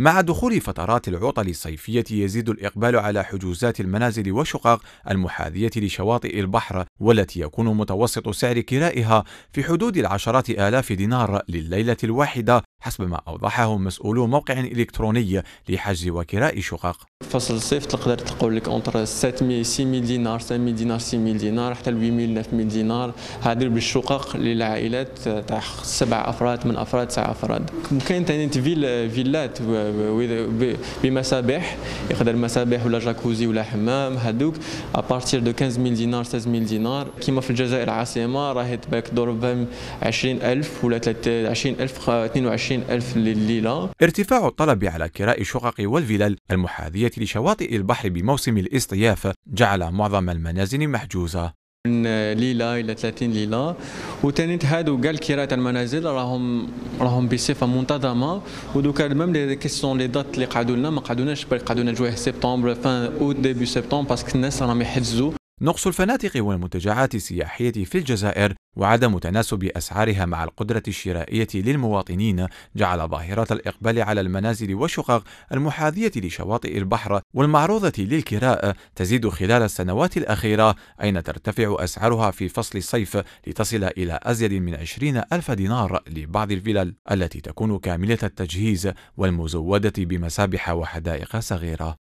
مع دخول فترات العطل الصيفية يزيد الإقبال على حجوزات المنازل والشقق المحاذية لشواطئ البحر والتي يكون متوسط سعر كرائها في حدود العشرات آلاف دينار لليلة الواحدة حسب ما أوضحه مسؤولو موقع إلكتروني لحجز وكراء شقق فصل الصيف تقدر تقول لك entre 7000 6000 دينار 5000 دينار 6000 دينار حتى ل 8000 9000 دينار هذه بالشقق للعائلات تاع سبع أفراد من أفراد تسع أفراد. وكاين ثاني فيل فيلات بمسابح يقدر مسابح ولا جاكوزي ولا حمام هذوك. à partir de 15000 دينار 16000 دينار كيما في الجزائر العاصمة راهي تباك دور 20000 ولا 20000 22000 لليلة. ارتفاع الطلب على كراء الشقق والفلل المحاذية لشواطئ البحر بموسم الاصطياف جعل معظم المنازل محجوزة. من ليلة إلى 30 ليلة. وثاني هادو كاع الكراء المنازل. راهم راهم بصفة منتظمة. ودوكا même les questions les dates اللي قعدوا لنا ما قعدوناش قعدوا لنا جواه سبتمبر fin août début septembre parce que الناس راهم يحجزوا. نقص الفنادق والمنتجعات السياحية في الجزائر وعدم تناسب أسعارها مع القدرة الشرائية للمواطنين جعل ظاهرة الإقبال على المنازل والشقق المحاذية لشواطئ البحر والمعروضة للكراء تزيد خلال السنوات الأخيرة أين ترتفع أسعارها في فصل الصيف لتصل إلى أزيد من 20 ألف دينار لبعض الفلل التي تكون كاملة التجهيز والمزودة بمسابح وحدائق صغيرة.